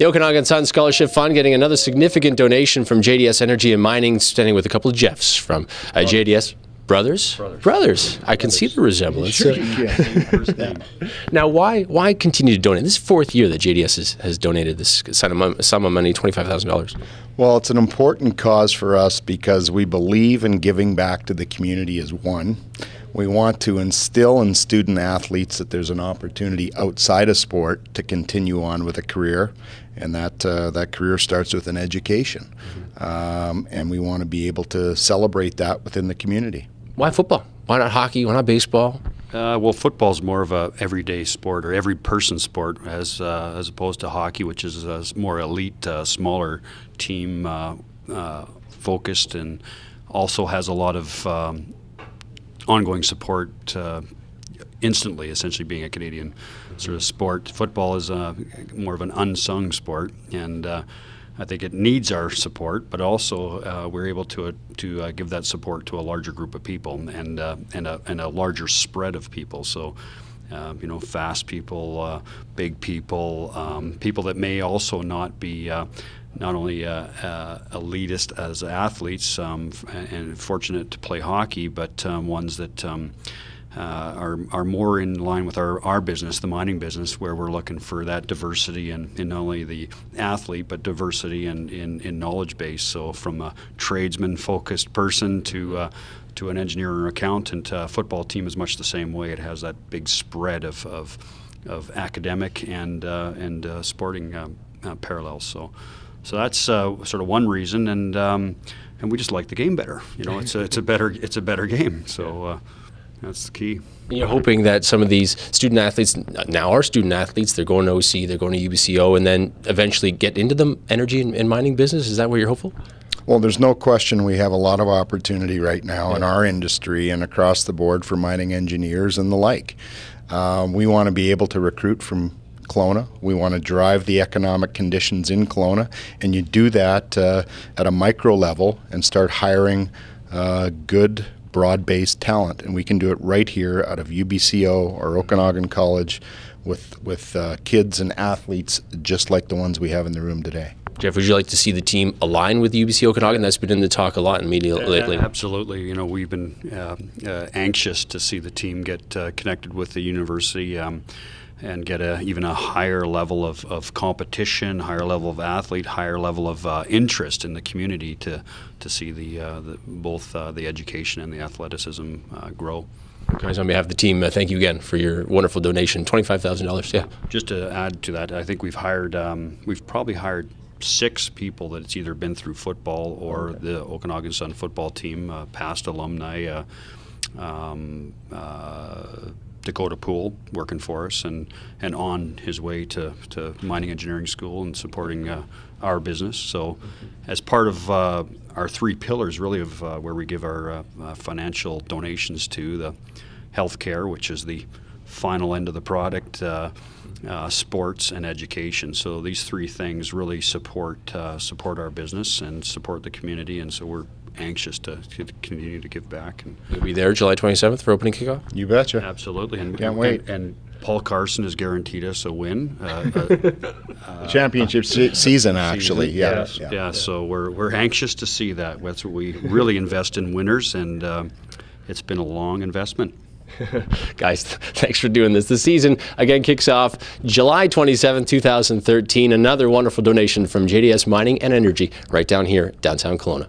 The Okanagan Sun Scholarship Fund getting another significant donation from JDS Energy and Mining, standing with a couple of Jeffs from uh, JDS. Brothers? Brothers. Brothers. I can see the resemblance. Sure you can. First name. Now, why why continue to donate? This is fourth year that JDS has, has donated this sum of mon- sum of money, twenty five thousand dollars. Well, it's an important cause for us because we believe in giving back to the community as one. We want to instill in student athletes that there's an opportunity outside of sport to continue on with a career, and that uh, that career starts with an education. Um, and we want to be able to celebrate that within the community. Why football? Why not hockey? Why not baseball? Uh, well, is more of a everyday sport or every person sport, as uh, as opposed to hockey, which is a more elite, uh, smaller team uh, uh, focused, and also has a lot of um, ongoing support uh, instantly. Essentially, being a Canadian sort of sport, football is uh, more of an unsung sport, and uh, I think it needs our support, but also uh, we're able to uh, to give that support to a larger group of people and and a and a larger spread of people. So. You know, fast people, big people, um, people that may also not be not only uh, uh, elitist as athletes um, and fortunate to play hockey, but um, ones that um, uh, are, are more in line with our, our business, the mining business, where we're looking for that diversity in, in not only the athlete, but diversity in, in, in knowledge base. So from a tradesman focused person to uh, to an engineer or accountant, uh, football team is much the same way. It has that big spread of, of, of academic and, uh, and sporting um, parallels. So, so that's uh, sort of one reason, and um, and we just like the game better. You know, it's a, it's a better it's a better game. So uh, that's the key. You're hoping that some of these student athletes now are student athletes. They're going to OC, they're going to UBCO, and then eventually get into the energy and, and mining business. Is that what you're hopeful? Well, there's no question we have a lot of opportunity right now in our industry and across the board for mining engineers and the like. Um, we want to be able to recruit from Kelowna. We want to drive the economic conditions in Kelowna, and you do that uh, at a micro level and start hiring uh, good, broad-based talent. And we can do it right here out of UBCO or Okanagan College with with uh, kids and athletes just like the ones we have in the room today. Jeff, would you like to see the team align with UBC Okanagan? That's been in the talk a lot in media lately. Uh, Absolutely. You know, we've been uh, uh, anxious to see the team get uh, connected with the university um, and get a, even a higher level of, of competition, higher level of athlete, higher level of uh, interest in the community to, to see the, uh, the both uh, the education and the athleticism uh, grow. Guys, on behalf of the team, uh, thank you again for your wonderful donation, twenty-five thousand dollars. Yeah. Just to add to that, I think we've hired, um, we've probably hired six people that it's either been through football or the Okanagan Sun football team, uh, past alumni. Uh, um, uh, Dakota Poole working for us and, and on his way to, to mining engineering school and supporting uh, our business. So, as part of uh, our three pillars, really, of uh, where we give our uh, uh, financial donations to the healthcare, which is the final end of the product, uh, uh, sports and education. So these three things really support uh, support our business and support the community, and so we're anxious to, to continue to give back. And You'll be there July twenty-seventh for opening kickoff. You betcha. absolutely, and Can't wait. And, and Paul Carson has guaranteed us a win. Uh, Championship se- season, actually. season. Yeah. Yes. yeah. So we're we're anxious to see that. That's what we really invest in winners, and um, it's been a long investment. Guys, thanks for doing this. The season again kicks off July 27, 2013. Another wonderful donation from JDS Mining and Energy right down here, downtown Kelowna.